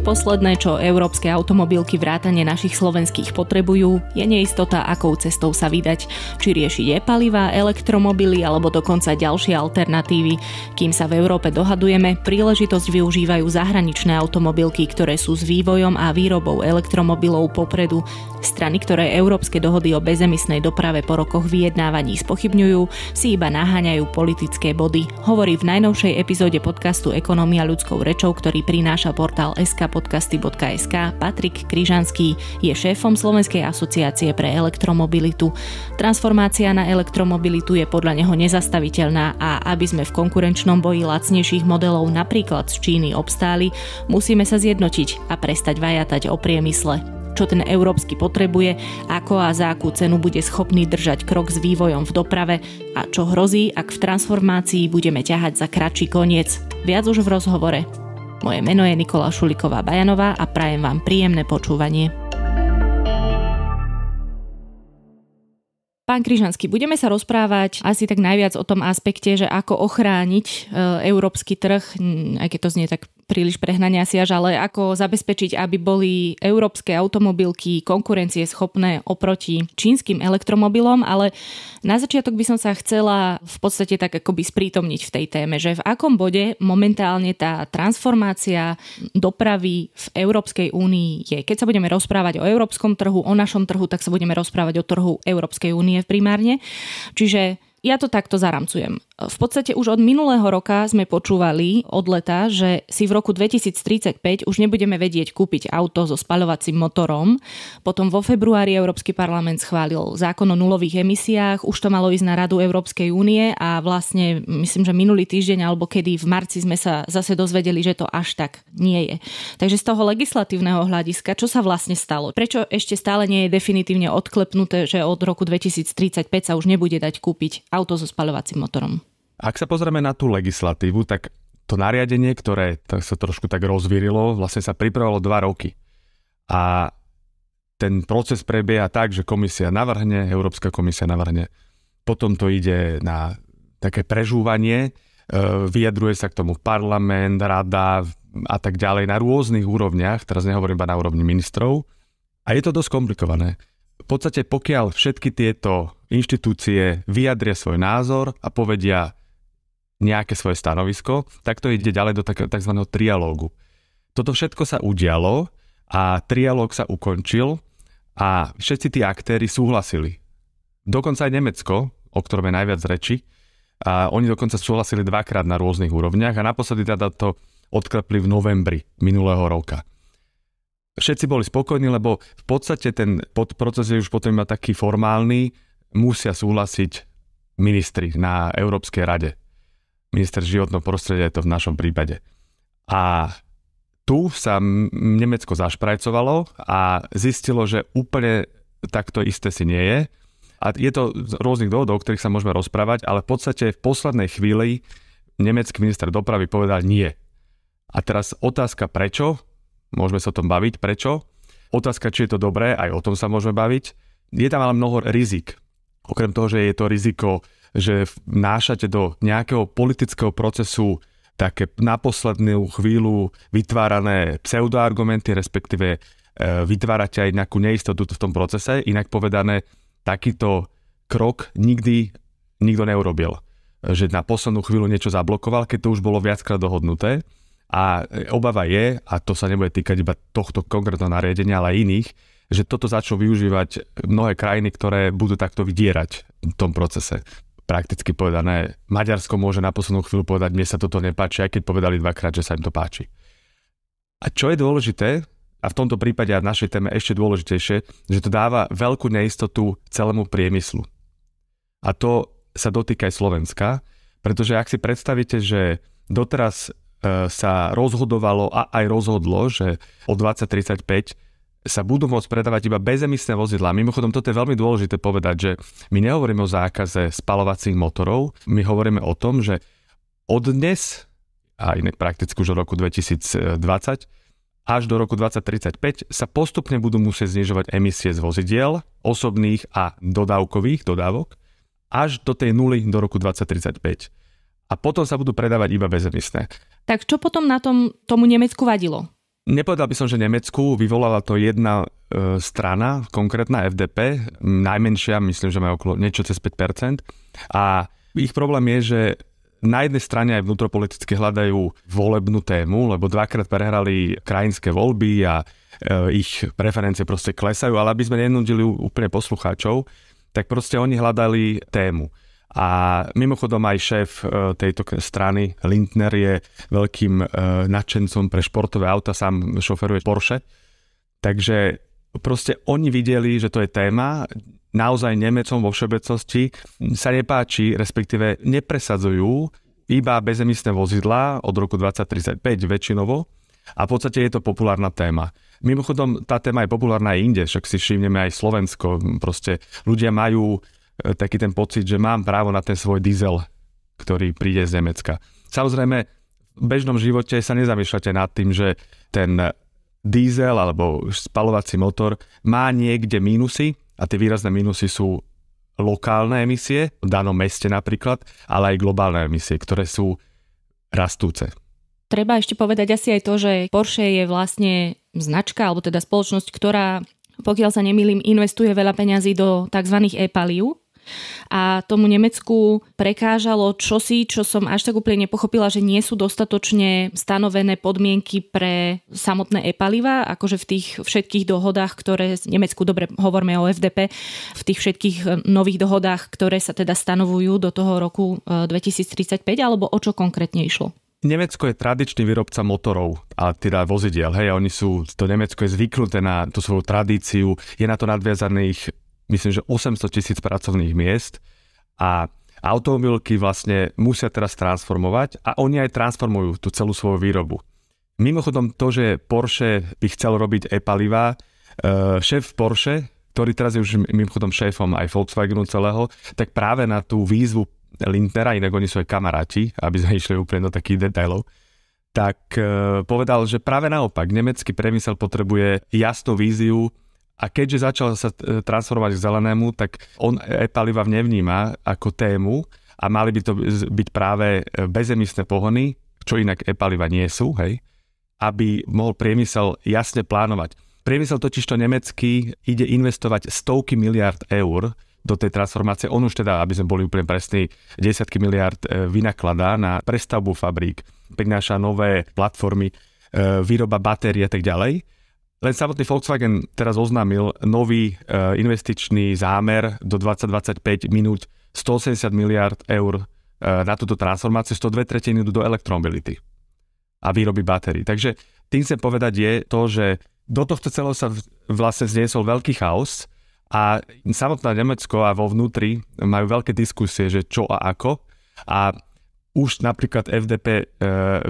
Posledné, čo európske automobilky vrátane našich slovenských potrebujú, je neistota, akou cestou sa vydať. Či riešiť e-paliva, elektromobily alebo dokonca ďalšie alternatívy. Kým sa v Európe dohadujeme, príležitosť využívajú zahraničné automobilky, ktoré sú s vývojom a výrobou elektromobilov popredu. Strany, ktoré európske dohody o bezemisnej doprave po rokoch vyjednávaní spochybňujú, si iba naháňajú politické body. Hovorí v najnovšej epizóde podcastu Ekonomia ľudskou rečou, ktorý prináša portál skpodcasty.sk. Patrik Kryžanský je šéfom Slovenskej asociácie pre elektromobilitu. Transformácia na elektromobilitu je podľa neho nezastaviteľná a aby sme v konkurenčnom boji lacnejších modelov napríklad z Číny obstáli, musíme sa zjednotiť a prestať vajatať o priemysle čo ten európsky potrebuje, ako a za akú cenu bude schopný držať krok s vývojom v doprave a čo hrozí, ak v transformácii budeme ťahať za kratší koniec. Viac už v rozhovore. Moje meno je Nikola Šuliková Bajanová a prajem vám príjemné počúvanie. Pán Kryžanský, budeme sa rozprávať asi tak najviac o tom aspekte, že ako ochrániť e, európsky trh, aj keď to znie tak príliš prehnania si až, ale ako zabezpečiť, aby boli európske automobilky konkurencie schopné oproti čínskym elektromobilom, ale na začiatok by som sa chcela v podstate tak akoby sprítomniť v tej téme, že v akom bode momentálne tá transformácia dopravy v Európskej únii je. Keď sa budeme rozprávať o európskom trhu, o našom trhu, tak sa budeme rozprávať o trhu Európskej únie primárne. Čiže ja to takto zaramcujem. V podstate už od minulého roka sme počúvali od leta, že si v roku 2035 už nebudeme vedieť kúpiť auto so spaľovacím motorom. Potom vo februári Európsky parlament schválil zákon o nulových emisiách, už to malo ísť na Radu Európskej únie a vlastne myslím, že minulý týždeň alebo kedy v marci sme sa zase dozvedeli, že to až tak nie je. Takže z toho legislatívneho hľadiska, čo sa vlastne stalo? Prečo ešte stále nie je definitívne odklepnuté, že od roku 2035 sa už nebude dať kúpiť auto so spaľovacím motorom? Ak sa pozrieme na tú legislatívu, tak to nariadenie, ktoré sa trošku tak rozvírilo, vlastne sa pripravovalo dva roky. A ten proces prebieha tak, že komisia navrhne, Európska komisia navrhne, potom to ide na také prežúvanie, e, vyjadruje sa k tomu parlament, rada a tak ďalej na rôznych úrovniach, teraz nehovorím iba na úrovni ministrov. A je to dosť komplikované. V podstate pokiaľ všetky tieto inštitúcie vyjadria svoj názor a povedia, nejaké svoje stanovisko, tak to ide ďalej do tzv. trialógu. Toto všetko sa udialo a trialóg sa ukončil a všetci tí aktéry súhlasili. Dokonca aj Nemecko, o ktorom je najviac reči, a oni dokonca súhlasili dvakrát na rôznych úrovniach a naposledy teda to odklepli v novembri minulého roka. Všetci boli spokojní, lebo v podstate ten proces je už potom iba taký formálny, musia súhlasiť ministri na Európskej rade minister životného prostredia je to v našom prípade. A tu sa Nemecko zašprajcovalo a zistilo, že úplne takto isté si nie je. A je to z rôznych dôvodov, o ktorých sa môžeme rozprávať, ale v podstate v poslednej chvíli nemecký minister dopravy povedal nie. A teraz otázka prečo, môžeme sa o tom baviť, prečo. Otázka, či je to dobré, aj o tom sa môžeme baviť. Je tam ale mnoho rizik. Okrem toho, že je to riziko že vnášate do nejakého politického procesu také na poslednú chvíľu vytvárané pseudoargumenty, respektíve e, vytvárate aj nejakú neistotu v tom procese. Inak povedané, takýto krok nikdy nikto neurobil. Že na poslednú chvíľu niečo zablokoval, keď to už bolo viackrát dohodnuté. A obava je, a to sa nebude týkať iba tohto konkrétneho nariadenia, ale aj iných, že toto začnú využívať mnohé krajiny, ktoré budú takto vydierať v tom procese prakticky povedané, Maďarsko môže na poslednú chvíľu povedať, mne sa toto nepáči, aj keď povedali dvakrát, že sa im to páči. A čo je dôležité, a v tomto prípade a v našej téme ešte dôležitejšie, že to dáva veľkú neistotu celému priemyslu. A to sa dotýka aj Slovenska, pretože ak si predstavíte, že doteraz e, sa rozhodovalo a aj rozhodlo, že o 2035 sa budú môcť predávať iba bezemisné vozidlá. Mimochodom, toto je veľmi dôležité povedať, že my nehovoríme o zákaze spalovacích motorov, my hovoríme o tom, že od dnes, a inak prakticky už od roku 2020, až do roku 2035 sa postupne budú musieť znižovať emisie z vozidiel, osobných a dodávkových dodávok, až do tej nuly do roku 2035. A potom sa budú predávať iba bezemisné. Tak čo potom na tom tomu Nemecku vadilo? Nepovedal by som, že Nemecku vyvolala to jedna e, strana, konkrétna FDP, najmenšia, myslím, že majú okolo niečo cez 5%. A ich problém je, že na jednej strane aj vnútropoliticky hľadajú volebnú tému, lebo dvakrát prehrali krajinské voľby a e, ich preferencie proste klesajú, ale aby sme nenudili úplne poslucháčov, tak proste oni hľadali tému. A mimochodom aj šéf e, tejto strany, Lindner, je veľkým e, nadšencom pre športové auta, sám šoferuje Porsche. Takže proste oni videli, že to je téma, naozaj Nemecom vo všeobecnosti sa nepáči, respektíve nepresadzujú iba bezemisné vozidlá od roku 2035 väčšinovo a v podstate je to populárna téma. Mimochodom, tá téma je populárna aj inde, však si všimneme aj Slovensko. Proste ľudia majú taký ten pocit, že mám právo na ten svoj diesel, ktorý príde z Nemecka. Samozrejme, v bežnom živote sa nezamýšľate nad tým, že ten diesel alebo spalovací motor má niekde mínusy a tie výrazné mínusy sú lokálne emisie, v danom meste napríklad, ale aj globálne emisie, ktoré sú rastúce. Treba ešte povedať asi aj to, že Porsche je vlastne značka, alebo teda spoločnosť, ktorá, pokiaľ sa nemýlim, investuje veľa peňazí do tzv. e-palív, a tomu Nemecku prekážalo čosi, čo som až tak úplne nepochopila, že nie sú dostatočne stanovené podmienky pre samotné e-paliva, akože v tých všetkých dohodách, ktoré v Nemecku, dobre hovoríme o FDP, v tých všetkých e, nových dohodách, ktoré sa teda stanovujú do toho roku 2035, e, alebo o čo konkrétne išlo? Nemecko je tradičný výrobca motorov a teda vozidiel. Hej, oni sú, to Nemecko je zvyknuté na tú svoju tradíciu, je na to nadviazaných myslím, že 800 tisíc pracovných miest a automobilky vlastne musia teraz transformovať a oni aj transformujú tú celú svoju výrobu. Mimochodom to, že Porsche by chcel robiť e-paliva, e, šéf Porsche, ktorý teraz je už mimochodom šéfom aj Volkswagenu celého, tak práve na tú výzvu Lindnera, inak oni sú aj kamaráti, aby sme išli úplne do takých detailov, tak e, povedal, že práve naopak, nemecký priemysel potrebuje jasnú víziu a keďže začal sa e, transformovať k zelenému, tak on e-paliva nevníma ako tému a mali by to byť práve e, bezemisné pohony, čo inak e-paliva nie sú, hej, aby mohol priemysel jasne plánovať. Priemysel totižto nemecký ide investovať stovky miliard eur do tej transformácie. On už teda, aby sme boli úplne presní, desiatky miliard e, vynakladá na prestavbu fabrík, prináša nové platformy, výroba batérií a tak ďalej. Len samotný Volkswagen teraz oznámil nový e, investičný zámer do 2025 minút 180 miliard eur e, na túto transformáciu, 102 tretiny idú do elektromobility a výroby batérií. Takže tým chcem povedať je to, že do tohto celého sa vlastne zniesol veľký chaos a samotná Nemecko a vo vnútri majú veľké diskusie, že čo a ako. A už napríklad FDP e,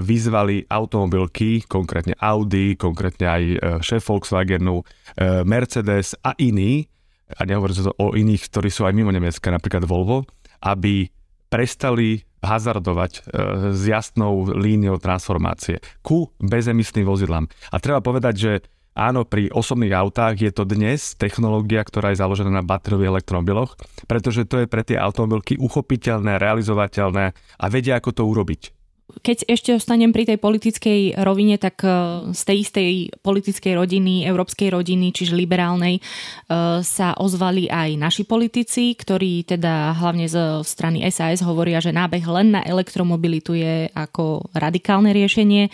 vyzvali automobilky, konkrétne Audi, konkrétne aj e, šéf Volkswagenu, e, Mercedes a iní, a nehovorím sa o iných, ktorí sú aj mimo Nemecka, napríklad Volvo, aby prestali hazardovať s jasnou líniou transformácie ku bezemisným vozidlám. A treba povedať, že Áno, pri osobných autách je to dnes technológia, ktorá je založená na batériových elektromobiloch, pretože to je pre tie automobilky uchopiteľné, realizovateľné a vedia, ako to urobiť. Keď ešte ostanem pri tej politickej rovine, tak e, z tej istej politickej rodiny, európskej rodiny, čiže liberálnej, e, sa ozvali aj naši politici, ktorí teda hlavne z strany SAS hovoria, že nábeh len na elektromobilitu je ako radikálne riešenie.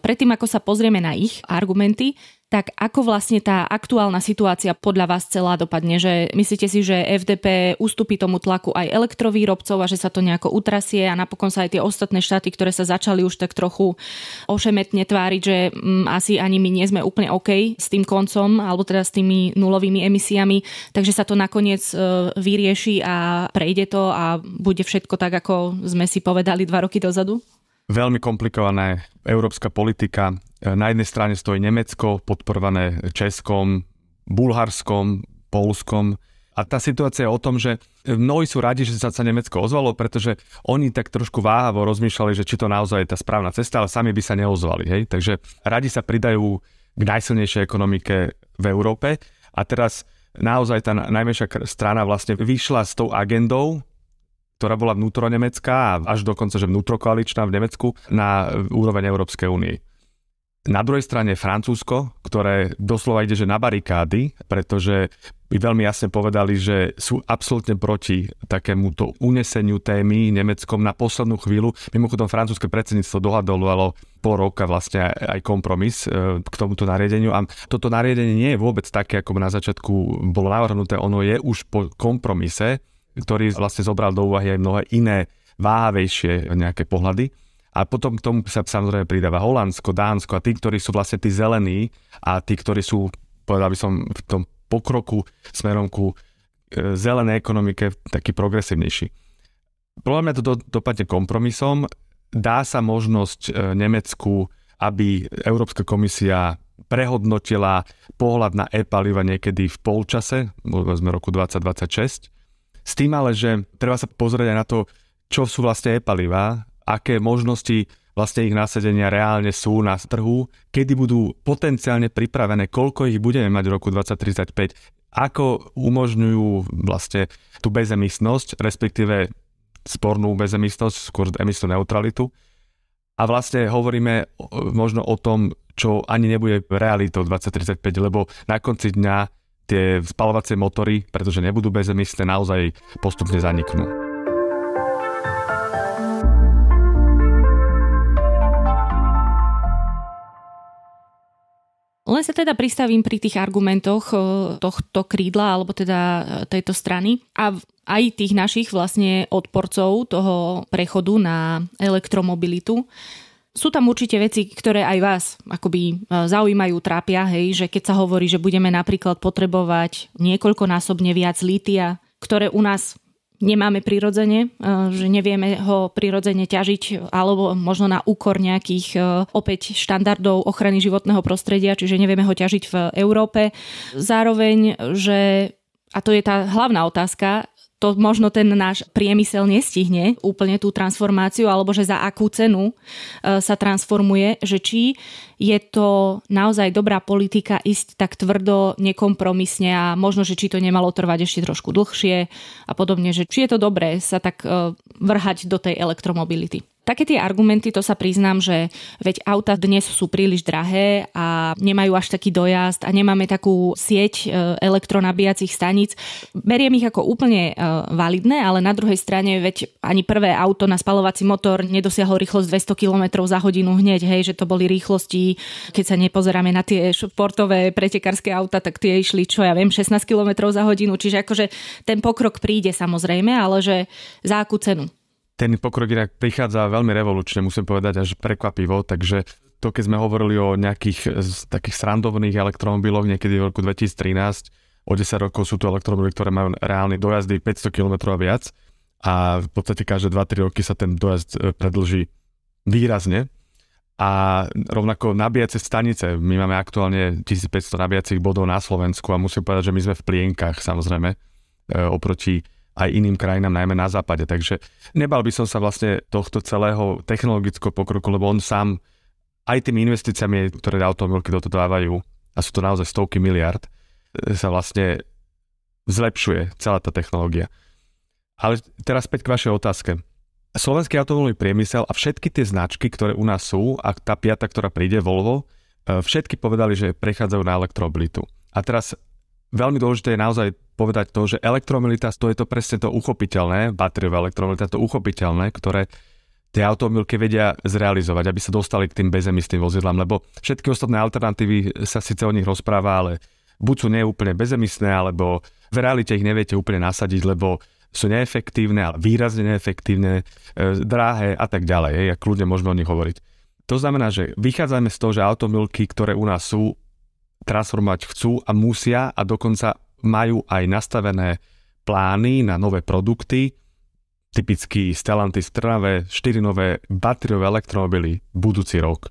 Predtým, ako sa pozrieme na ich argumenty, tak ako vlastne tá aktuálna situácia podľa vás celá dopadne? Že myslíte si, že FDP ustúpi tomu tlaku aj elektrovýrobcov a že sa to nejako utrasie a napokon sa aj tie ostatné štáty, ktoré sa začali už tak trochu ošemetne tváriť, že mm, asi ani my nie sme úplne OK s tým koncom alebo teda s tými nulovými emisiami, takže sa to nakoniec e, vyrieši a prejde to a bude všetko tak, ako sme si povedali dva roky dozadu? Veľmi komplikované európska politika E, na jednej strane stojí Nemecko, podporované Českom, Bulharskom, Polskom. A tá situácia je o tom, že mnohí sú radi, že sa Nemecko ozvalo, pretože oni tak trošku váhavo rozmýšľali, že či to naozaj je tá správna cesta, ale sami by sa neozvali. Hej? Takže radi sa pridajú k najsilnejšej ekonomike v Európe. A teraz naozaj tá najmenšia strana vlastne vyšla s tou agendou, ktorá bola vnútronemecká a až dokonca, že vnútrokoaličná v Nemecku na úroveň Európskej únie Na druhej strane Francúzsko, ktoré doslova ide že na barikády, pretože by veľmi jasne povedali, že sú absolútne proti takémuto uneseniu témy Nemeckom na poslednú chvíľu. Mimochodom, francúzske predsedníctvo dohadovalo pol roka vlastne aj kompromis e, k tomuto nariadeniu a toto nariadenie nie je vôbec také, ako na začiatku bolo navrhnuté. Ono je už po kompromise, ktorý vlastne zobral do úvahy aj mnohé iné váhavejšie nejaké pohľady. A potom k tomu sa samozrejme pridáva Holandsko, Dánsko a tí, ktorí sú vlastne tí zelení a tí, ktorí sú, povedal by som, v tom pokroku smerom ku e, zelenej ekonomike taký progresívnejší. Podľa mňa to do, dopadne kompromisom. Dá sa možnosť e, Nemecku, aby Európska komisia prehodnotila pohľad na e-paliva niekedy v polčase, sme roku 2026. S tým ale, že treba sa pozrieť aj na to, čo sú vlastne e-palivá aké možnosti vlastne ich nasadenia reálne sú na trhu, kedy budú potenciálne pripravené, koľko ich budeme mať v roku 2035, ako umožňujú vlastne tú bezemisnosť, respektíve spornú bezemisnosť, skôr emisnú neutralitu. A vlastne hovoríme možno o tom, čo ani nebude realitou 2035, lebo na konci dňa tie spalovacie motory, pretože nebudú bezemisné, naozaj postupne zaniknú. Len sa teda pristavím pri tých argumentoch eh, tohto krídla, alebo teda eh, tejto strany a aj tých našich vlastne odporcov toho prechodu na elektromobilitu. Sú tam určite veci, ktoré aj vás akoby eh, zaujímajú, trápia, hej, že keď sa hovorí, že budeme napríklad potrebovať niekoľkonásobne viac lítia, ktoré u nás nemáme prirodzene, e, že nevieme ho prirodzene ťažiť alebo možno na úkor nejakých e, opäť štandardov ochrany životného prostredia, čiže nevieme ho ťažiť v Európe. Zároveň, že a to je tá hlavná otázka, to možno ten náš priemysel nestihne úplne tú transformáciu, alebo že za akú cenu e, sa transformuje, že či je to naozaj dobrá politika ísť tak tvrdo, nekompromisne a možno, že či to nemalo trvať ešte trošku dlhšie a podobne, že či je to dobré sa tak e, vrhať do tej elektromobility. Také tie argumenty, to sa priznám, že veď auta dnes sú príliš drahé a nemajú až taký dojazd a nemáme takú sieť e, elektronabíjacích staníc. Beriem ich ako úplne e, validné, ale na druhej strane veď ani prvé auto na spalovací motor nedosiahlo rýchlosť 200 km za hodinu hneď, hej, že to boli rýchlosti, keď sa nepozeráme na tie športové pretekárske auta, tak tie išli, čo ja viem, 16 km za hodinu, čiže akože ten pokrok príde samozrejme, ale že za akú cenu? Ten pokrok inak prichádza veľmi revolučne, musím povedať, až prekvapivo, takže to, keď sme hovorili o nejakých takých srandovných elektromobiloch niekedy v roku 2013, o 10 rokov sú to elektromobily, ktoré majú reálne dojazdy 500 km a viac. A v podstate každé 2-3 roky sa ten dojazd e, predlží výrazne. A rovnako nabíjace stanice, my máme aktuálne 1500 nabíjacích bodov na Slovensku a musím povedať, že my sme v plienkach samozrejme e, oproti aj iným krajinám, najmä na západe. Takže nebal by som sa vlastne tohto celého technologického pokroku, lebo on sám aj tými investíciami, ktoré automobilky do dávajú, a sú to naozaj stovky miliard, sa vlastne zlepšuje celá tá technológia. Ale teraz späť k vašej otázke. Slovenský automobilový priemysel a všetky tie značky, ktoré u nás sú, a tá piata, ktorá príde, Volvo, e, všetky povedali, že prechádzajú na elektromobilitu. A teraz veľmi dôležité je naozaj povedať to, že elektromobilita, to je to presne to uchopiteľné, batériová elektromobilita, to uchopiteľné, ktoré tie automobilky vedia zrealizovať, aby sa dostali k tým bezemistným vozidlám, lebo všetky ostatné alternatívy sa síce o nich rozpráva, ale buď sú neúplne bezemisné, alebo v realite ich neviete úplne nasadiť, lebo sú neefektívne, ale výrazne neefektívne, e, drahé a tak ďalej. Hej, a kľudne môžeme o nich hovoriť. To znamená, že vychádzame z toho, že automobilky, ktoré u nás sú, transformovať chcú a musia a dokonca majú aj nastavené plány na nové produkty, typicky Stellantis v Trnave, 4 nové batériové elektromobily budúci rok.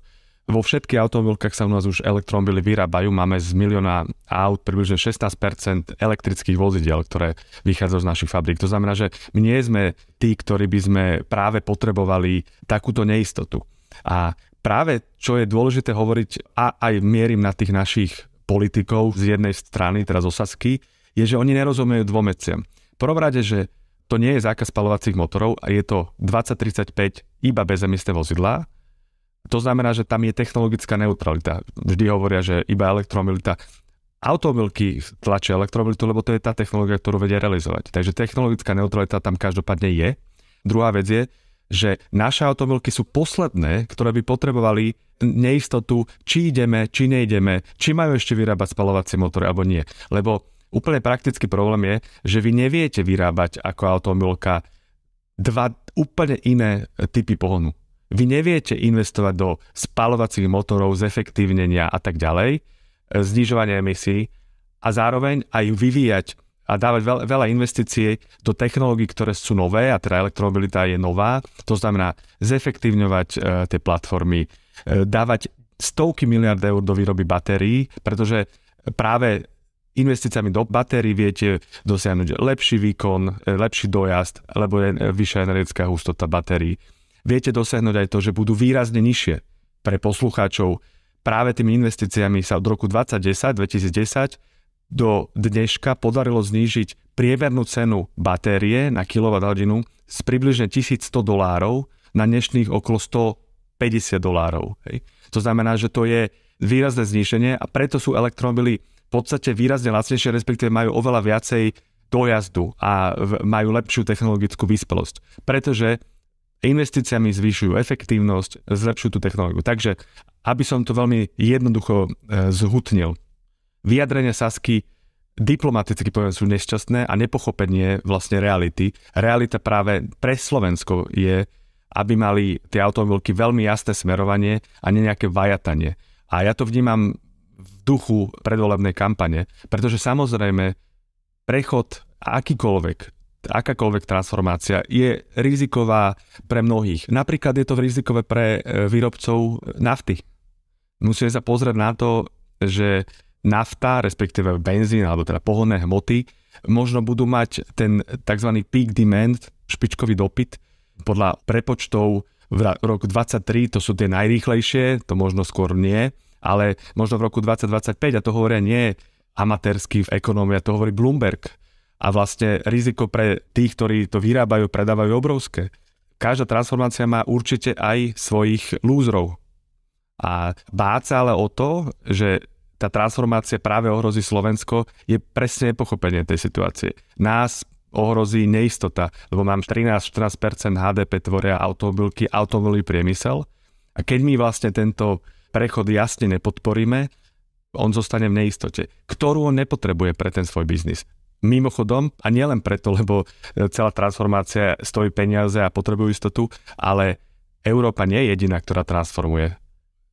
Vo všetkých automobilkách sa u nás už elektromobily vyrábajú, máme z milióna aut približne 16% elektrických vozidel, ktoré vychádzajú z našich fabrík. To znamená, že my nie sme tí, ktorí by sme práve potrebovali takúto neistotu. A práve čo je dôležité hovoriť a aj mierim na tých našich politikov z jednej strany, teraz Osasky, je, že oni nerozumejú dvom veciam. Prvom rade, že to nie je zákaz spalovacích motorov a je to 2035 iba bezemisté vozidlá. To znamená, že tam je technologická neutralita. Vždy hovoria, že iba elektromobilita. Automobilky tlačia elektromobilitu, lebo to je tá technológia, ktorú vedia realizovať. Takže technologická neutralita tam každopádne je. Druhá vec je, že naše automobilky sú posledné, ktoré by potrebovali neistotu, či ideme, či nejdeme, či majú ešte vyrábať spalovacie motory alebo nie. Lebo úplne praktický problém je, že vy neviete vyrábať ako automobilka dva úplne iné typy pohonu. Vy neviete investovať do spalovacích motorov, zefektívnenia a tak ďalej, znižovania emisí a zároveň aj vyvíjať a dávať veľa, veľa investícií do technológií, ktoré sú nové, a teda elektromobilita je nová, to znamená zefektívňovať e, tie platformy, e, dávať stovky miliard eur do výroby batérií, pretože práve investíciami do batérií viete dosiahnuť lepší výkon, e, lepší dojazd, lebo je vyššia energetická hustota batérií. Viete dosiahnuť aj to, že budú výrazne nižšie pre poslucháčov. Práve tými investíciami sa od roku 2010, 2010 do dneška podarilo znížiť priemernú cenu batérie na kWh z približne 1100 dolárov na dnešných okolo 150 dolárov. To znamená, že to je výrazné zníženie a preto sú elektromobily v podstate výrazne lacnejšie, respektíve majú oveľa viacej dojazdu a majú lepšiu technologickú vyspelosť. Pretože investíciami zvyšujú efektívnosť, zlepšujú tú technológiu. Takže, aby som to veľmi jednoducho e, zhutnil, vyjadrenia Sasky diplomaticky poviem sú nešťastné a nepochopenie vlastne reality. Realita práve pre Slovensko je, aby mali tie automobilky veľmi jasné smerovanie a nie nejaké vajatanie. A ja to vnímam v duchu predvolebnej kampane, pretože samozrejme prechod akýkoľvek, akákoľvek transformácia je riziková pre mnohých. Napríklad je to rizikové pre e, výrobcov nafty. Musíme sa pozrieť na to, že nafta, respektíve benzín alebo teda pohodné hmoty, možno budú mať ten tzv. peak demand, špičkový dopyt, podľa prepočtov v roku 2023 to sú tie najrýchlejšie, to možno skôr nie, ale možno v roku 2025, a to hovoria nie amatérsky v ekonomii, to hovorí Bloomberg. A vlastne riziko pre tých, ktorí to vyrábajú, predávajú obrovské. Každá transformácia má určite aj svojich lúzrov. A báť sa ale o to, že tá transformácia práve ohrozí Slovensko, je presne nepochopenie tej situácie. Nás ohrozí neistota, lebo mám 13-14% HDP tvoria automobilky, automobilový priemysel a keď my vlastne tento prechod jasne nepodporíme, on zostane v neistote, ktorú on nepotrebuje pre ten svoj biznis. Mimochodom, a nielen preto, lebo celá transformácia stojí peniaze a potrebujú istotu, ale Európa nie je jediná, ktorá transformuje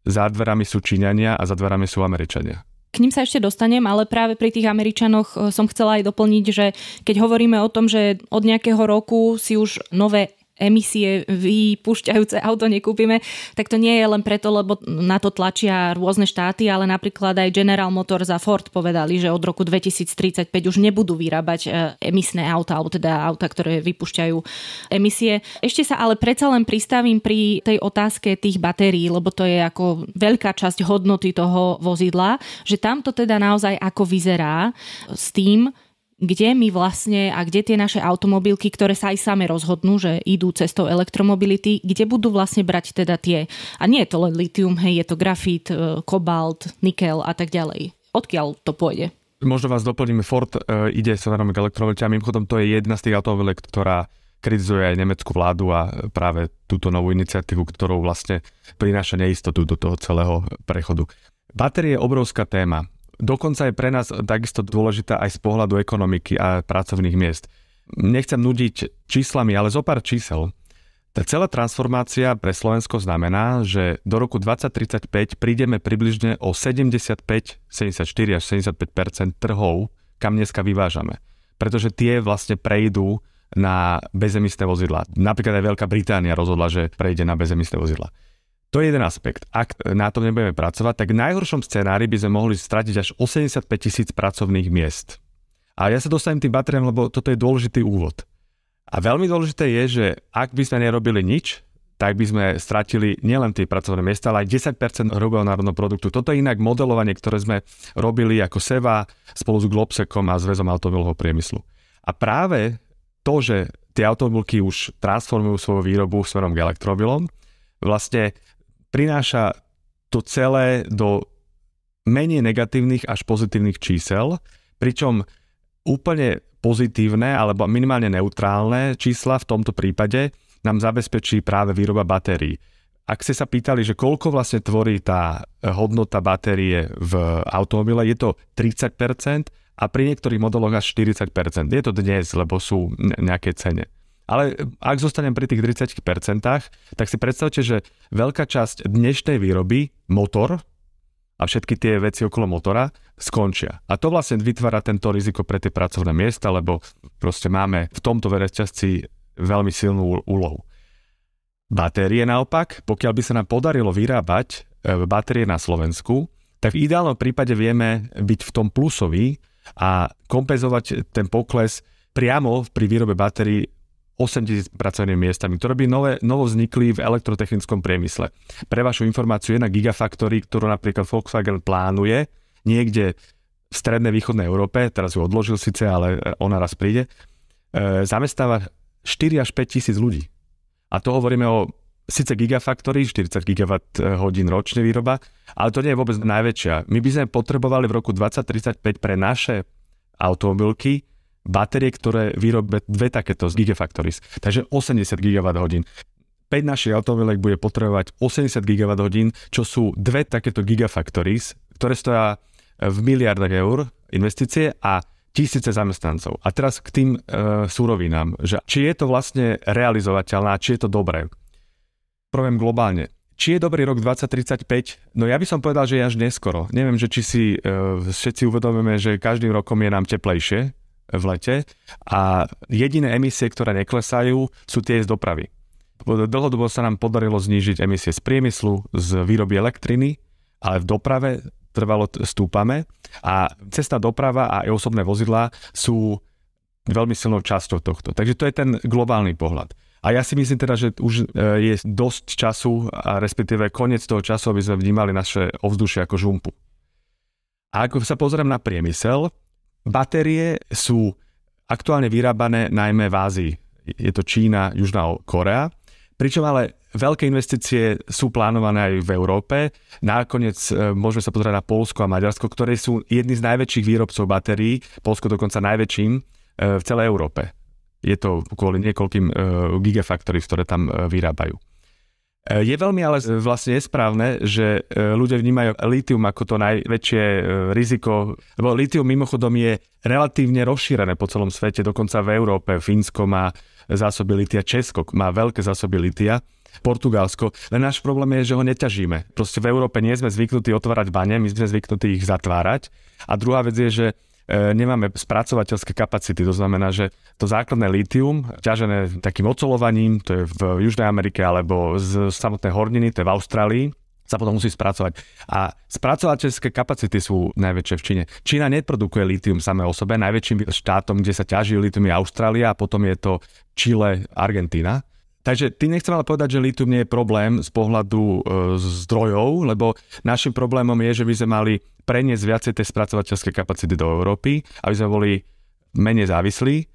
za dverami sú Číňania a za dverami sú Američania. K ním sa ešte dostanem, ale práve pri tých Američanoch e, som chcela aj doplniť, že keď hovoríme o tom, že od nejakého roku si už nové emisie vypúšťajúce auto nekúpime, tak to nie je len preto, lebo na to tlačia rôzne štáty, ale napríklad aj General Motors a Ford povedali, že od roku 2035 už nebudú vyrábať e, emisné auta, alebo teda auta, ktoré vypúšťajú emisie. Ešte sa ale predsa len pristavím pri tej otázke tých batérií, lebo to je ako veľká časť hodnoty toho vozidla, že tamto teda naozaj ako vyzerá s tým, kde my vlastne a kde tie naše automobilky, ktoré sa aj same rozhodnú, že idú cestou elektromobility, kde budú vlastne brať teda tie, a nie je to len litium, hej, je to grafit, e, kobalt, nikel a tak ďalej. Odkiaľ to pôjde? Možno vás doplníme, Ford e, ide smerom k elektromobilite a mimochodom to je jedna z tých automobiliek, ktorá kritizuje aj nemeckú vládu a práve túto novú iniciatívu, ktorou vlastne prináša neistotu do toho celého prechodu. Batérie je obrovská téma dokonca je pre nás takisto dôležitá aj z pohľadu ekonomiky a pracovných miest. Nechcem nudiť číslami, ale zo pár čísel. Tá celá transformácia pre Slovensko znamená, že do roku 2035 prídeme približne o 75, 74 až 75% trhov, kam dneska vyvážame. Pretože tie vlastne prejdú na bezemisné vozidla. Napríklad aj Veľká Británia rozhodla, že prejde na bezemisné vozidla. To je jeden aspekt. Ak na tom nebudeme pracovať, tak v najhoršom scenári by sme mohli stratiť až 85 tisíc pracovných miest. A ja sa dostanem tým batériám, lebo toto je dôležitý úvod. A veľmi dôležité je, že ak by sme nerobili nič, tak by sme stratili nielen tie pracovné miesta, ale aj 10% hrubého národného produktu. Toto je inak modelovanie, ktoré sme robili ako SEVA spolu s Globsekom a Zväzom automobilového priemyslu. A práve to, že tie automobilky už transformujú svoju výrobu smerom k elektromobilom, vlastne prináša to celé do menej negatívnych až pozitívnych čísel, pričom úplne pozitívne alebo minimálne neutrálne čísla v tomto prípade nám zabezpečí práve výroba batérií. Ak ste sa pýtali, že koľko vlastne tvorí tá hodnota batérie v automobile, je to 30% a pri niektorých modeloch až 40%. Je to dnes, lebo sú nejaké cene. Ale ak zostanem pri tých 30%, tak si predstavte, že veľká časť dnešnej výroby, motor a všetky tie veci okolo motora, skončia. A to vlastne vytvára tento riziko pre tie pracovné miesta, lebo proste máme v tomto reťazci veľmi silnú úlohu. Batérie naopak, pokiaľ by sa nám podarilo vyrábať e, batérie na Slovensku, tak v ideálnom prípade vieme byť v tom plusový a kompenzovať ten pokles priamo pri výrobe batérií 8000 pracovnými miestami, ktoré by nové, novo vznikli v elektrotechnickom priemysle. Pre vašu informáciu, jedna Gigafactory, ktorú napríklad Volkswagen plánuje niekde v strednej východnej Európe, teraz ju odložil síce, ale ona raz príde, e, zamestnáva 4 až 5 tisíc ľudí. A to hovoríme o síce gigafactory, 40 gigawatt hodín ročne výroba, ale to nie je vôbec najväčšia. My by sme potrebovali v roku 2035 pre naše automobilky batérie, ktoré vyrobia dve takéto gigafactories. Takže 80 gigawatt hodín. 5 našich automobilek bude potrebovať 80 gigawatt hodín, čo sú dve takéto gigafactories, ktoré stoja v miliardách eur investície a tisíce zamestnancov. A teraz k tým e, súrovinám, že či je to vlastne realizovateľné, či je to dobré. Poviem globálne. Či je dobrý rok 2035? No ja by som povedal, že je až neskoro. Neviem, že či si e, všetci uvedomíme, že každým rokom je nám teplejšie v lete a jediné emisie, ktoré neklesajú, sú tie z dopravy. Dlhodobo sa nám podarilo znížiť emisie z priemyslu, z výroby elektriny, ale v doprave trvalo stúpame a cestná doprava a osobné vozidlá sú veľmi silnou časťou tohto. Takže to je ten globálny pohľad. A ja si myslím teda, že už e, je dosť času, a respektíve koniec toho času, aby sme vnímali naše ovzdušie ako žumpu. A ako sa pozriem na priemysel, batérie sú aktuálne vyrábané najmä v Ázii. Je to Čína, Južná Korea. Pričom ale Veľké investície sú plánované aj v Európe. Nakoniec e, môžeme sa pozrieť na Polsko a Maďarsko, ktoré sú jedni z najväčších výrobcov batérií, Polsko dokonca najväčším e, v celej Európe. Je to kvôli niekoľkým e, gigafactory, ktoré tam vyrábajú. Je veľmi ale vlastne nesprávne, že ľudia vnímajú litium ako to najväčšie riziko, lebo litium mimochodom je relatívne rozšírené po celom svete, dokonca v Európe. Fínsko má zásoby litia, Česko má veľké zásoby litia Portugalsko. Len náš problém je, že ho neťažíme. Proste v Európe nie sme zvyknutí otvárať bane, my sme zvyknutí ich zatvárať. A druhá vec je, že e, nemáme spracovateľské kapacity. To znamená, že to základné lítium, ťažené takým ocolovaním, to je v Južnej Amerike alebo z samotnej horniny, to je v Austrálii, sa potom musí spracovať. A spracovateľské kapacity sú najväčšie v Číne. Čína neprodukuje lítium samé o sebe. Najväčším štátom, kde sa ťaží lítium je Austrália a potom je to Chile, Argentína. Takže tým nechcem ale povedať, že litium nie je problém z pohľadu e, zdrojov, lebo našim problémom je, že by sme mali preniesť viacej tej spracovateľskej kapacity do Európy, aby sme boli menej závislí.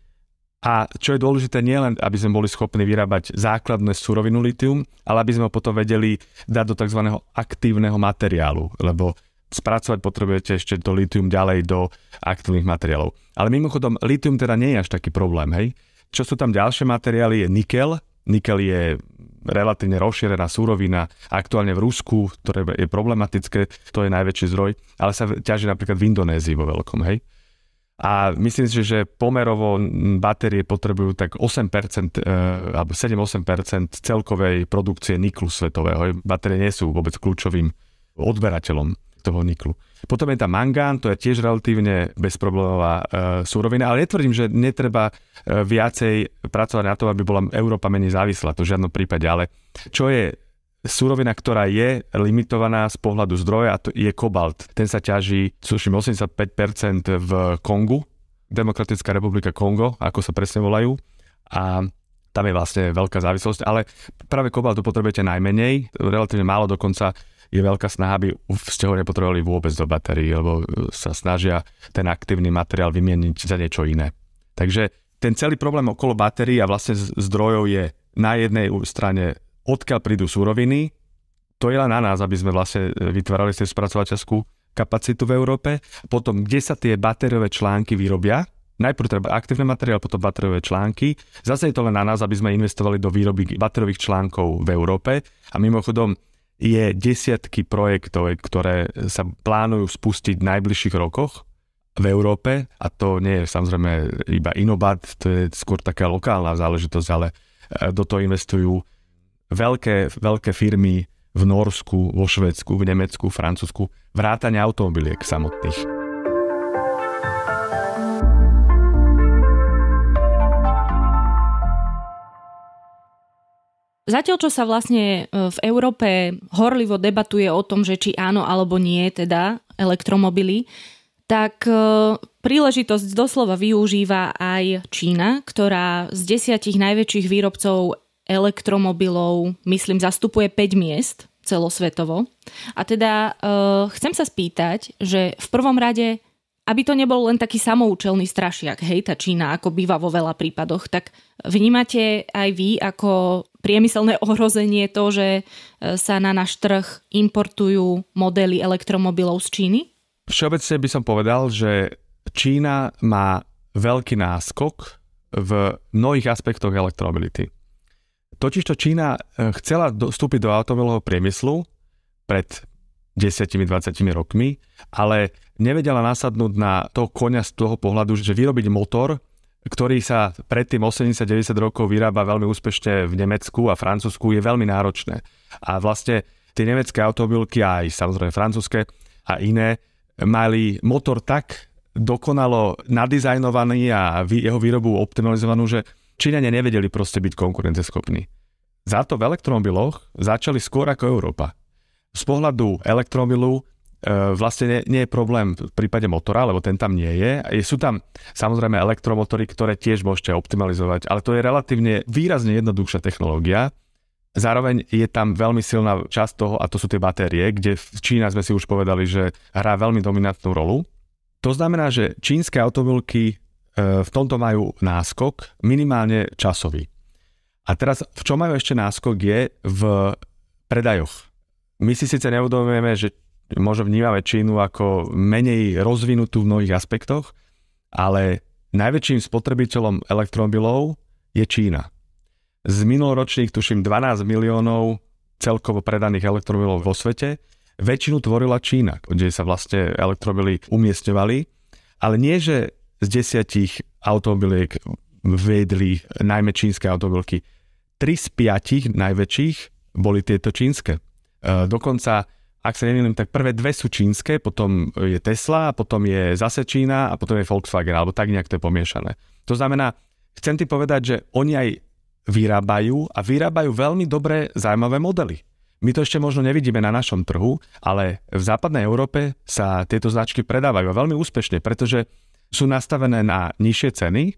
A čo je dôležité, nie len, aby sme boli schopní vyrábať základné surovinu litium, ale aby sme ho potom vedeli dať do tzv. aktívneho materiálu, lebo spracovať potrebujete ešte to litium ďalej do aktívnych materiálov. Ale mimochodom, litium teda nie je až taký problém, hej. Čo sú tam ďalšie materiály je nikel, Nikel je relatívne rozšírená súrovina, aktuálne v Rusku, ktoré je problematické, to je najväčší zdroj, ale sa ťaží napríklad v Indonézii vo veľkom, hej. A myslím si, že pomerovo batérie potrebujú tak 8% e, alebo 7-8% celkovej produkcie niklu svetového. Batérie nie sú vôbec kľúčovým odberateľom toho niklu. Potom je tam mangán, to je tiež relatívne bezproblémová e, súrovina, ale netvrdím, že netreba e, viacej pracovať na to, aby bola Európa menej závislá, to v žiadnom prípade, ale čo je súrovina, ktorá je limitovaná z pohľadu zdroja, to je kobalt. Ten sa ťaží, sluším, 85% v Kongu, Demokratická republika Kongo, ako sa presne volajú. A tam je vlastne veľká závislosť, ale práve kobaltu potrebujete najmenej, relatívne málo dokonca je veľká snaha, aby ste ho nepotrebovali vôbec do batérií, lebo sa snažia ten aktívny materiál vymieniť za niečo iné. Takže ten celý problém okolo batérií a vlastne zdrojov je na jednej strane, odkiaľ prídu súroviny, to je len na nás, aby sme vlastne vytvárali si spracovateľskú kapacitu v Európe. Potom, kde sa tie batériové články vyrobia, najprv treba aktívne materiál, potom batériové články. Zase je to len na nás, aby sme investovali do výroby batériových článkov v Európe. A mimochodom, je desiatky projektov, ktoré sa plánujú spustiť v najbližších rokoch v Európe a to nie je samozrejme iba Inobat, to je skôr taká lokálna záležitosť, ale e, do toho investujú veľké, veľké firmy v Norsku, vo Švedsku, v Nemecku, Francúzsku, vrátane automobiliek samotných. Zatiaľ, čo sa vlastne e, v Európe horlivo debatuje o tom, že či áno alebo nie, teda elektromobily, tak e, príležitosť doslova využíva aj Čína, ktorá z desiatich najväčších výrobcov elektromobilov, myslím, zastupuje 5 miest celosvetovo. A teda uh, chcem sa spýtať, že v prvom rade, aby to nebol len taký samoučelný strašiak, hej, tá Čína, ako býva vo veľa prípadoch, tak vnímate aj vy ako priemyselné ohrozenie to, že e, sa na náš trh importujú modely elektromobilov z Číny? Všeobecne by som povedal, že Čína má veľký náskok v mnohých aspektoch elektromobility. Totižto Čína e, chcela vstúpiť do automobilového priemyslu pred 10-20 rokmi, ale nevedela nasadnúť na to konia z toho pohľadu, že vyrobiť motor, ktorý sa predtým 80-90 rokov vyrába veľmi úspešne v Nemecku a Francúzsku, je veľmi náročné. A vlastne tie nemecké automobilky, aj samozrejme francúzske a iné, mali motor tak dokonalo nadizajnovaný a jeho výrobu optimalizovanú, že Číňania nevedeli proste byť konkurenceschopní. Za to v elektromobiloch začali skôr ako Európa. Z pohľadu elektromobilu e, vlastne nie, nie je problém v prípade motora, lebo ten tam nie je. Sú tam samozrejme elektromotory, ktoré tiež môžete optimalizovať, ale to je relatívne výrazne jednoduchšia technológia. Zároveň je tam veľmi silná časť toho, a to sú tie batérie, kde v Čína sme si už povedali, že hrá veľmi dominantnú rolu. To znamená, že čínske automobilky E, v tomto majú náskok, minimálne časový. A teraz, v čom majú ešte náskok je v predajoch. My si síce neuvedomujeme, že možno vnímame Čínu ako menej rozvinutú v mnohých aspektoch, ale najväčším spotrebiteľom elektromobilov je Čína. Z minuloročných, tuším, 12 miliónov celkovo predaných elektromobilov vo svete, väčšinu tvorila Čína, kde sa vlastne elektromobily umiestňovali. Ale nie, že z desiatich automobiliek vedli najmä čínske automobilky. Tri z piatich najväčších boli tieto čínske. E, dokonca, ak sa nemýlim, tak prvé dve sú čínske, potom je Tesla, potom je zase Čína a potom je Volkswagen, alebo tak nejak to je pomiešané. To znamená, chcem ti povedať, že oni aj vyrábajú a vyrábajú veľmi dobré zaujímavé modely. My to ešte možno nevidíme na našom trhu, ale v západnej Európe sa tieto značky predávajú veľmi úspešne, pretože sú nastavené na nižšie ceny,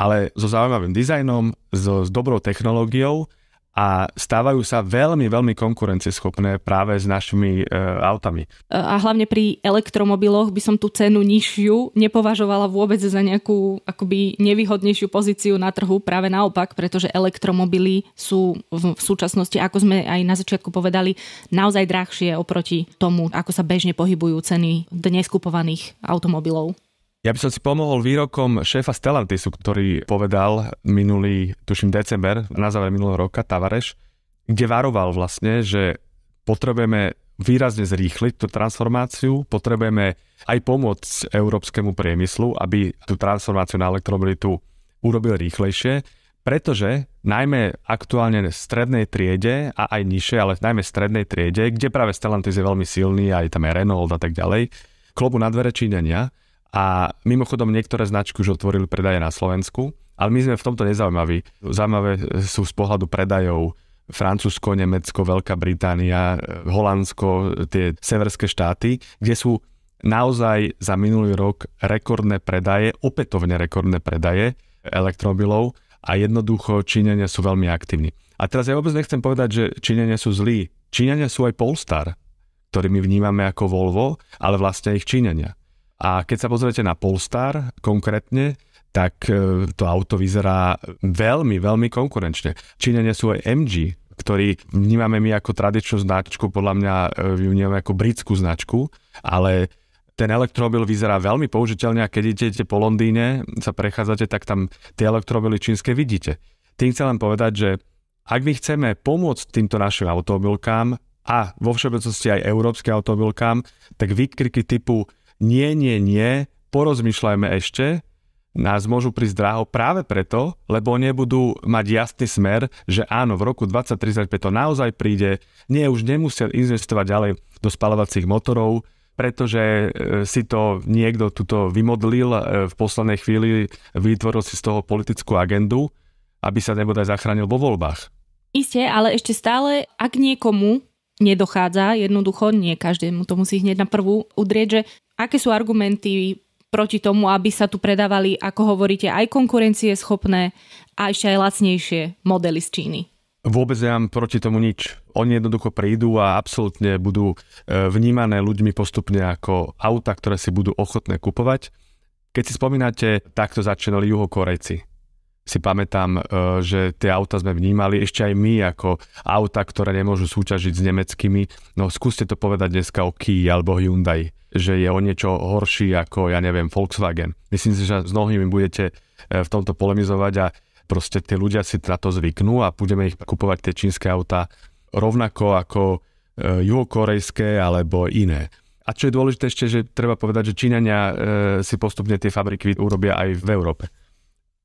ale so zaujímavým dizajnom, so, s dobrou technológiou a stávajú sa veľmi, veľmi konkurencieschopné práve s našimi e, autami. A hlavne pri elektromobiloch by som tú cenu nižšiu nepovažovala vôbec za nejakú akoby nevýhodnejšiu pozíciu na trhu, práve naopak, pretože elektromobily sú v, v súčasnosti, ako sme aj na začiatku povedali, naozaj drahšie oproti tomu, ako sa bežne pohybujú ceny dnes kupovaných automobilov. Ja by som si pomohol výrokom šéfa Stellantisu, ktorý povedal minulý, tuším december, na záver minulého roka, Tavareš, kde varoval vlastne, že potrebujeme výrazne zrýchliť tú transformáciu, potrebujeme aj pomôcť európskemu priemyslu, aby tú transformáciu na elektromobilitu urobil rýchlejšie, pretože najmä aktuálne v strednej triede a aj nižšie, ale najmä v strednej triede, kde práve Stellantis je veľmi silný, aj tam je Renault a tak ďalej, klobu na dvere Číňania, a mimochodom niektoré značky už otvorili predaje na Slovensku, ale my sme v tomto nezaujímaví. Zaujímavé sú z pohľadu predajov Francúzsko, Nemecko, Veľká Británia, Holandsko, tie severské štáty, kde sú naozaj za minulý rok rekordné predaje, opätovne rekordné predaje elektromobilov a jednoducho Číňania sú veľmi aktívni. A teraz ja vôbec nechcem povedať, že Číňania sú zlí. Číňania sú aj Polestar, ktorý my vnímame ako Volvo, ale vlastne ich Číňania. A keď sa pozriete na Polestar konkrétne, tak e, to auto vyzerá veľmi, veľmi konkurenčne. Číňania sú aj MG ktorý vnímame my ako tradičnú značku, podľa mňa e, vnímame ako britskú značku, ale ten elektromobil vyzerá veľmi použiteľne a keď idete po Londýne, sa prechádzate, tak tam tie elektromobily čínske vidíte. Tým chcem len povedať, že ak my chceme pomôcť týmto našim automobilkám a vo všeobecnosti aj európskym automobilkám, tak výkriky typu nie, nie, nie, porozmýšľajme ešte, nás môžu prísť draho práve preto, lebo nebudú mať jasný smer, že áno, v roku 2035 to naozaj príde, nie, už nemusia investovať ďalej do spalovacích motorov, pretože e, si to niekto tuto vymodlil e, v poslednej chvíli, vytvoril si z toho politickú agendu, aby sa nebodaj zachránil vo voľbách. Isté, ale ešte stále, ak niekomu nedochádza, jednoducho, nie každému to musí hneď na prvú udrieť, že aké sú argumenty proti tomu, aby sa tu predávali, ako hovoríte, aj konkurencie schopné a ešte aj lacnejšie modely z Číny. Vôbec nemám proti tomu nič. Oni jednoducho prídu a absolútne budú e, vnímané ľuďmi postupne ako auta, ktoré si budú ochotné kupovať. Keď si spomínate, takto začínali juhokorejci. Si pamätám, e, že tie auta sme vnímali ešte aj my ako auta, ktoré nemôžu súťažiť s nemeckými. No skúste to povedať dneska o Kia alebo Hyundai, že je o niečo horší ako, ja neviem, Volkswagen. Myslím si, že s mnohými budete e, v tomto polemizovať a proste tí ľudia si na to zvyknú a budeme ich kupovať tie čínske autá rovnako ako e, juhokorejské alebo iné. A čo je dôležité ešte, že treba povedať, že Číňania si postupne tie fabriky urobia aj v Európe.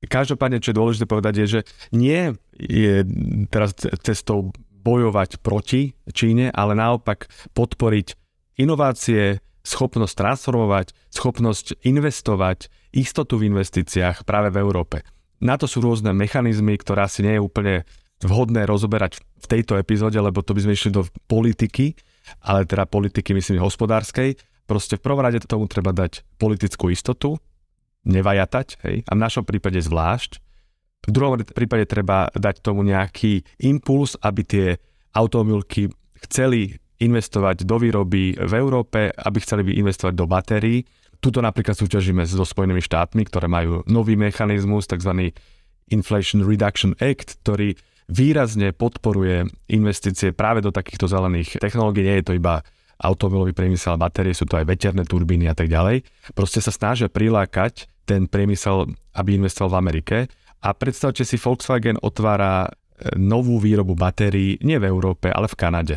Každopádne, čo je dôležité povedať, je, že nie je teraz cestou bojovať proti Číne, ale naopak podporiť inovácie, schopnosť transformovať, schopnosť investovať, istotu v investíciách práve v Európe. Na to sú rôzne mechanizmy, ktoré asi nie je úplne vhodné rozoberať v tejto epizóde, lebo to by sme išli do politiky, ale teda politiky myslím hospodárskej. Proste v prvom rade tomu treba dať politickú istotu, nevajatať, hej, a v našom prípade zvlášť. V druhom prípade treba dať tomu nejaký impuls, aby tie automobilky chceli investovať do výroby v Európe, aby chceli by investovať do batérií, Tuto napríklad súťažíme so Spojenými štátmi, ktoré majú nový mechanizmus, tzv. Inflation Reduction Act, ktorý výrazne podporuje investície práve do takýchto zelených technológií. Nie je to iba automobilový priemysel, batérie, sú to aj veterné turbíny a tak ďalej. Proste sa snažia prilákať ten priemysel, aby investoval v Amerike. A predstavte si, Volkswagen otvára e, novú výrobu batérií nie v Európe, ale v Kanade.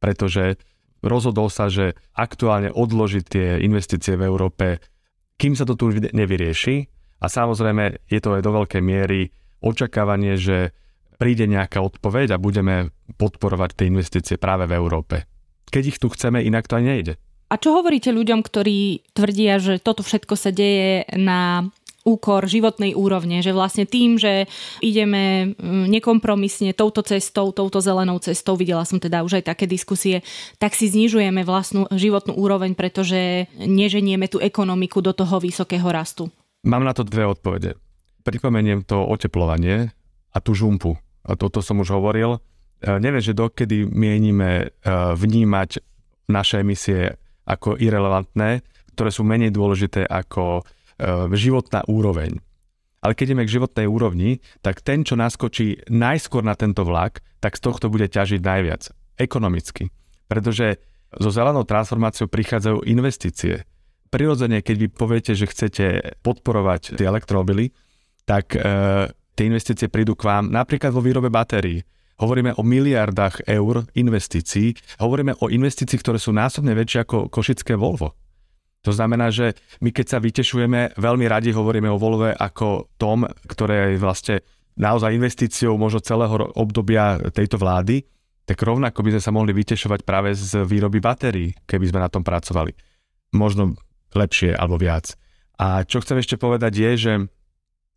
Pretože rozhodol sa, že aktuálne odloží tie investície v Európe, kým sa to tu nevyrieši. A samozrejme je to aj do veľkej miery očakávanie, že príde nejaká odpoveď a budeme podporovať tie investície práve v Európe. Keď ich tu chceme, inak to aj nejde. A čo hovoríte ľuďom, ktorí tvrdia, že toto všetko sa deje na úkor životnej úrovne, že vlastne tým, že ideme mm, nekompromisne touto cestou, touto zelenou cestou, videla som teda už aj také diskusie, tak si znižujeme vlastnú životnú úroveň, pretože neženieme tú ekonomiku do toho vysokého rastu. Mám na to dve odpovede. Pripomeniem to oteplovanie a tú žumpu. A toto som už hovoril. E, neviem, že dokedy mienime e, vnímať naše emisie ako irrelevantné, ktoré sú menej dôležité ako E, životná úroveň. Ale keď ideme k životnej úrovni, tak ten, čo naskočí najskôr na tento vlak, tak z tohto bude ťažiť najviac. Ekonomicky. Pretože so zelenou transformáciou prichádzajú investície. Prirodzene, keď vy poviete, že chcete podporovať tie elektromobily, tak e, tie investície prídu k vám napríklad vo výrobe batérií. Hovoríme o miliardách eur investícií, hovoríme o investícií, ktoré sú násobne väčšie ako košické Volvo. To znamená, že my keď sa vytešujeme, veľmi radi hovoríme o Volve ako tom, ktoré je vlastne naozaj investíciou možno celého obdobia tejto vlády, tak rovnako by sme sa mohli vytešovať práve z výroby batérií, keby sme na tom pracovali. Možno lepšie alebo viac. A čo chcem ešte povedať je, že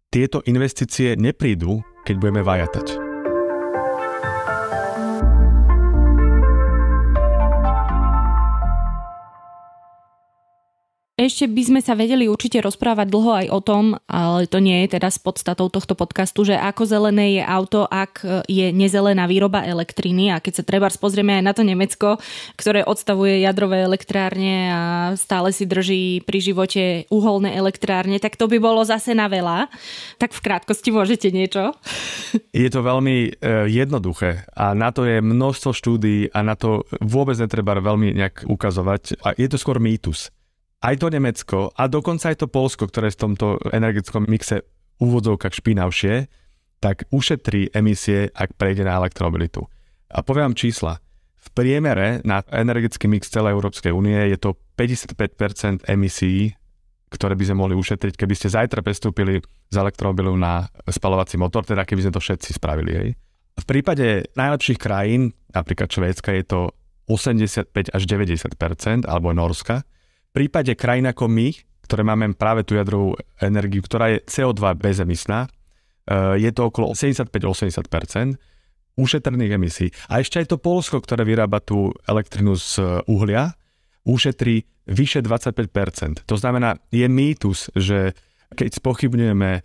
tieto investície neprídu, keď budeme vajatať. Ešte by sme sa vedeli určite rozprávať dlho aj o tom, ale to nie je s podstatou tohto podcastu, že ako zelené je auto, ak je nezelená výroba elektriny a keď sa treba pozrieme aj na to Nemecko, ktoré odstavuje jadrové elektrárne a stále si drží pri živote uholné elektrárne, tak to by bolo zase na veľa. Tak v krátkosti môžete niečo? Je to veľmi e, jednoduché a na to je množstvo štúdií a na to vôbec netreba veľmi nejak ukazovať. A je to skôr mýtus aj to Nemecko a dokonca aj to Polsko, ktoré v tomto energetickom mixe úvodzovkách špinavšie, tak ušetrí emisie, ak prejde na elektromobilitu. A poviem čísla. V priemere na energetický mix celej Európskej únie je to 55% emisí, ktoré by sme mohli ušetriť, keby ste zajtra prestúpili z elektromobilu na spalovací motor, teda keby sme to všetci spravili. Hej. V prípade najlepších krajín, napríklad Švédska, je to 85 až 90%, alebo Norska, prípade krajín ako my, ktoré máme práve tú jadrovú energiu, ktorá je CO2 bezemisná, eh, je to okolo 75-80% ušetrných emisí. A ešte aj to Polsko, ktoré vyrába tú elektrinu z uhlia, ušetrí vyše 25%. To znamená, je mýtus, že keď spochybňujeme eh,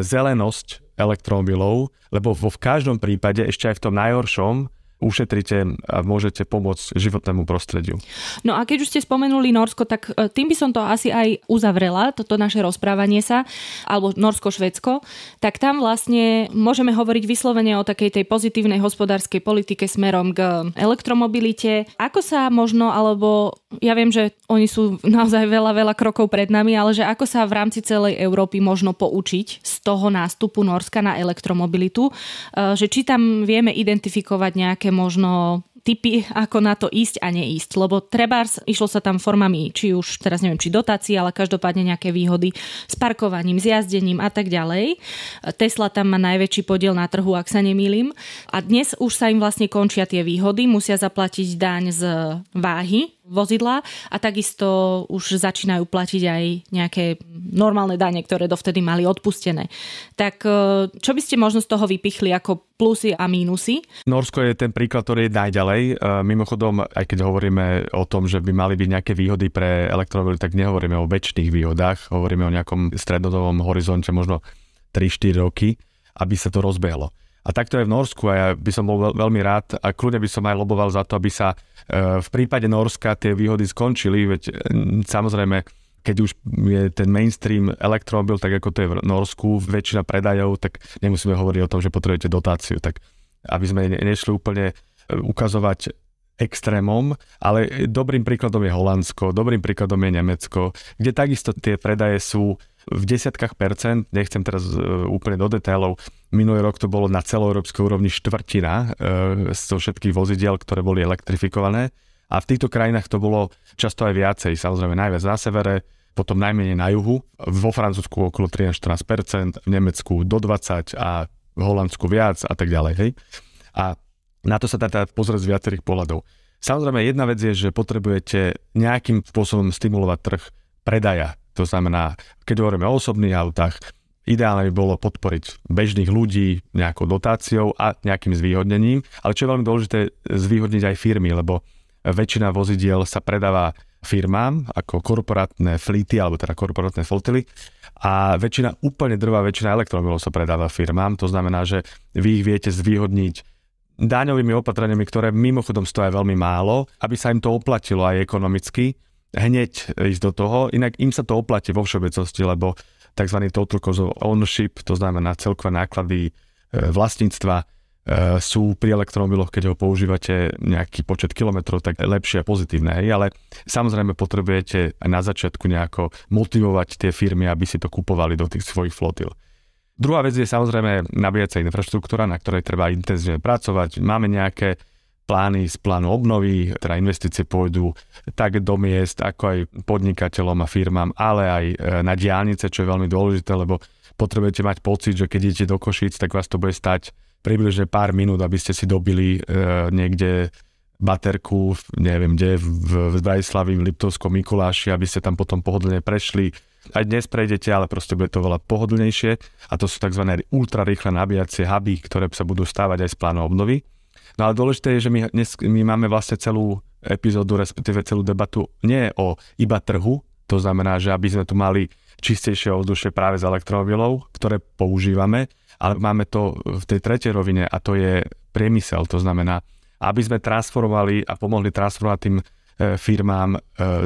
zelenosť elektromobilov, lebo vo v každom prípade, ešte aj v tom najhoršom, ušetrite a môžete pomôcť životnému prostrediu. No a keď už ste spomenuli Norsko, tak e, tým by som to asi aj uzavrela, toto naše rozprávanie sa, alebo Norsko-Švedsko, tak tam vlastne môžeme hovoriť vyslovene o takej tej pozitívnej hospodárskej politike smerom k elektromobilite. Ako sa možno, alebo ja viem, že oni sú naozaj veľa, veľa krokov pred nami, ale že ako sa v rámci celej Európy možno poučiť z toho nástupu Norska na elektromobilitu, e, že či tam vieme identifikovať nejaké možno typy, ako na to ísť a neísť. Lebo trebárs išlo sa tam formami, či už teraz neviem, či dotácie, ale každopádne nejaké výhody s parkovaním, s jazdením a tak ďalej. Tesla tam má najväčší podiel na trhu, ak sa nemýlim. A dnes už sa im vlastne končia tie výhody, musia zaplatiť daň z váhy vozidla a takisto už začínajú platiť aj nejaké normálne dane, ktoré dovtedy mali odpustené. Tak e, čo by ste možno z toho vypichli ako plusy a mínusy? Norsko je ten príklad, ktorý je najďalej. E, mimochodom, aj keď hovoríme o tom, že by mali byť nejaké výhody pre elektromobily, tak nehovoríme o väčšných výhodách, hovoríme o nejakom stredodobom horizonte možno 3-4 roky, aby sa to rozbehlo. A takto je v Norsku a ja by som bol veľmi rád a kľudne by som aj loboval za to, aby sa v prípade Norska tie výhody skončili, veď e, samozrejme keď už je ten mainstream elektromobil, tak ako to je v Norsku, väčšina predajov, tak nemusíme hovoriť o tom, že potrebujete dotáciu. Tak aby sme nešli úplne e, ukazovať extrémom, ale dobrým príkladom je Holandsko, dobrým príkladom je Nemecko, kde takisto tie predaje sú v desiatkách percent, nechcem teraz uh, úplne do detailov, minulý rok to bolo na celoeurópskej úrovni štvrtina uh, zo všetkých vozidiel, ktoré boli elektrifikované a v týchto krajinách to bolo často aj viacej, samozrejme najviac na severe, potom najmenej na juhu, vo Francúzsku okolo 13-14%, v Nemecku do 20% a v Holandsku viac a tak ďalej. Hej? A na to sa dá pozrieť z viacerých pohľadov. Samozrejme, jedna vec je, že potrebujete nejakým spôsobom stimulovať trh predaja to znamená, keď hovoríme o osobných autách, ideálne by bolo podporiť bežných ľudí nejakou dotáciou a nejakým zvýhodnením, ale čo je veľmi dôležité, zvýhodniť aj firmy, lebo väčšina vozidiel sa predáva firmám ako korporátne flíty alebo teda korporátne flotily a väčšina, úplne drvá väčšina elektromobilov sa predáva firmám, to znamená, že vy ich viete zvýhodniť daňovými opatreniami, ktoré mimochodom stojí veľmi málo, aby sa im to oplatilo aj ekonomicky hneď ísť do toho, inak im sa to oplatí vo všeobecnosti, lebo tzv. total cost of ownership, to znamená celkové náklady e, vlastníctva, e, sú pri elektromobiloch, keď ho používate nejaký počet kilometrov, tak lepšie a pozitívne. Hej? Ale samozrejme potrebujete aj na začiatku nejako motivovať tie firmy, aby si to kupovali do tých svojich flotil. Druhá vec je samozrejme nabíjacia infraštruktúra, na ktorej treba intenzívne pracovať. Máme nejaké plány z plánu obnovy, teda investície pôjdu tak do miest, ako aj podnikateľom a firmám, ale aj e, na diálnice, čo je veľmi dôležité, lebo potrebujete mať pocit, že keď idete do Košíc, tak vás to bude stať približne pár minút, aby ste si dobili e, niekde baterku, neviem kde, v, v Bratislavi, v Liptovskom Mikuláši, aby ste tam potom pohodlne prešli. Aj dnes prejdete, ale proste bude to veľa pohodlnejšie a to sú tzv. ultrarýchle nabíjacie huby, ktoré sa budú stávať aj z plánu obnovy. No ale dôležité je, že my, dnes, my máme vlastne celú epizódu, respektíve celú debatu nie o iba trhu, To znamená, že aby sme tu mali čistejšie ovzdušie práve z elektromobilov, ktoré používame, ale máme to v tej tretej rovine a to je priemysel. To znamená, aby sme transformovali a pomohli transformovať tým e, firmám e,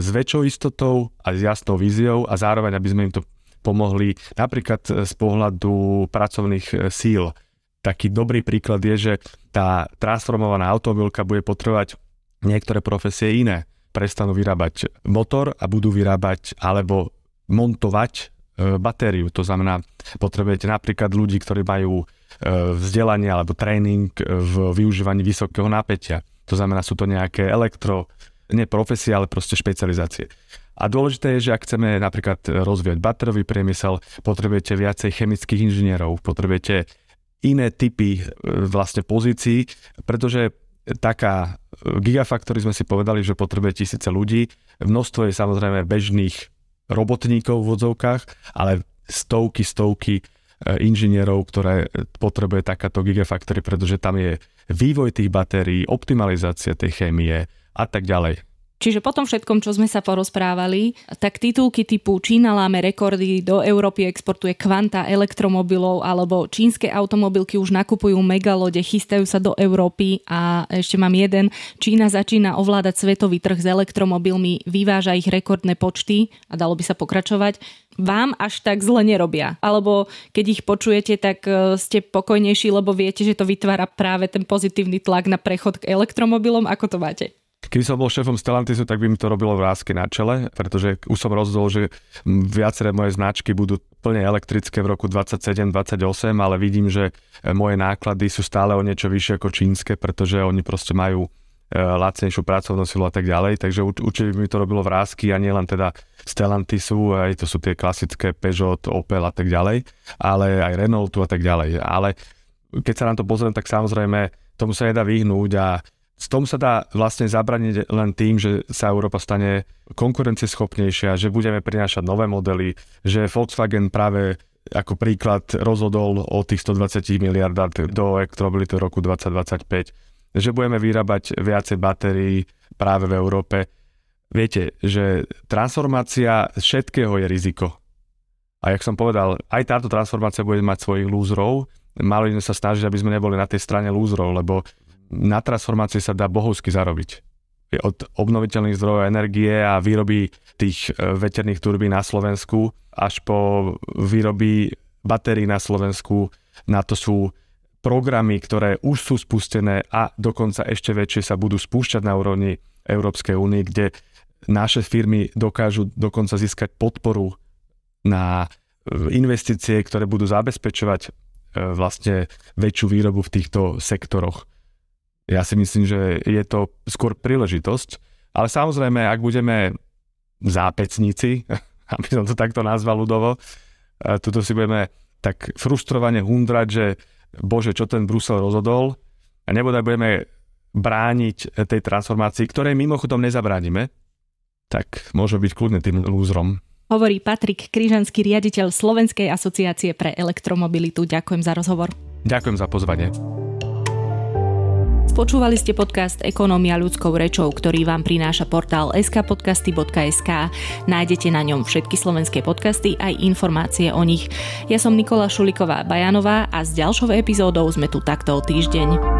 s väčšou istotou a s jasnou víziou a zároveň, aby sme im to pomohli napríklad z pohľadu pracovných síl. Taký dobrý príklad je, že tá transformovaná automobilka bude potrebovať niektoré profesie iné prestanú vyrábať motor a budú vyrábať alebo montovať e, batériu. To znamená, potrebujete napríklad ľudí, ktorí majú e, vzdelanie alebo tréning v využívaní vysokého napätia. To znamená, sú to nejaké elektro, nie profesie, ale proste špecializácie. A dôležité je, že ak chceme napríklad rozvíjať baterový priemysel, potrebujete viacej chemických inžinierov, potrebujete iné typy e, vlastne pozícií, pretože taká Gigafactory sme si povedali, že potrebuje tisíce ľudí. Množstvo je samozrejme bežných robotníkov v odzovkách, ale stovky, stovky e, inžinierov, ktoré potrebuje takáto Gigafactory, pretože tam je vývoj tých batérií, optimalizácia tej chémie a tak ďalej. Čiže po tom všetkom, čo sme sa porozprávali, tak titulky typu Čína láme rekordy, do Európy exportuje kvanta elektromobilov alebo čínske automobilky už nakupujú megalode, chystajú sa do Európy a ešte mám jeden. Čína začína ovládať svetový trh s elektromobilmi, vyváža ich rekordné počty a dalo by sa pokračovať vám až tak zle nerobia. Alebo keď ich počujete, tak e, ste pokojnejší, lebo viete, že to vytvára práve ten pozitívny tlak na prechod k elektromobilom. Ako to máte? Keby som bol šéfom Stellantisu, tak by mi to robilo vrázky na čele, pretože už som rozhodol, že viaceré moje značky budú plne elektrické v roku 27-28, ale vidím, že moje náklady sú stále o niečo vyššie ako čínske, pretože oni proste majú e, lacnejšiu pracovnú silu a tak ďalej, takže určite by mi to robilo vrázky a nielen teda Stellantisu, aj to sú tie klasické Peugeot, Opel a tak ďalej, ale aj Renaultu a tak ďalej. Ale keď sa na to pozriem, tak samozrejme tomu sa nedá vyhnúť a s tom sa dá vlastne zabraniť len tým, že sa Európa stane konkurencieschopnejšia, že budeme prinášať nové modely, že Volkswagen práve ako príklad rozhodol o tých 120 miliardách do elektromobility roku 2025, že budeme vyrábať viacej batérií práve v Európe. Viete, že transformácia všetkého je riziko. A jak som povedal, aj táto transformácia bude mať svojich lúzrov. Mali sme sa snažiť, aby sme neboli na tej strane lúzrov, lebo na transformácii sa dá bohovsky zarobiť. Od obnoviteľných zdrojov energie a výroby tých e, veterných turbín na Slovensku až po výroby batérií na Slovensku. Na to sú programy, ktoré už sú spustené a dokonca ešte väčšie sa budú spúšťať na úrovni Európskej únie, kde naše firmy dokážu dokonca získať podporu na e, investície, ktoré budú zabezpečovať e, vlastne väčšiu výrobu v týchto sektoroch. Ja si myslím, že je to skôr príležitosť, ale samozrejme, ak budeme zápecníci, aby som to takto nazval ľudovo, tuto si budeme tak frustrovane hundrať, že bože, čo ten Brusel rozhodol a nebodaj budeme brániť tej transformácii, ktorej mimochodom nezabránime, tak môže byť kľudne tým lúzrom. Hovorí Patrik Kryžanský, riaditeľ Slovenskej asociácie pre elektromobilitu. Ďakujem za rozhovor. Ďakujem za pozvanie. Počúvali ste podcast Ekonomia ľudskou rečou, ktorý vám prináša portál skpodcasty.sk. Nájdete na ňom všetky slovenské podcasty aj informácie o nich. Ja som Nikola Šuliková Bajanová a s ďalšou epizódou sme tu takto o týždeň.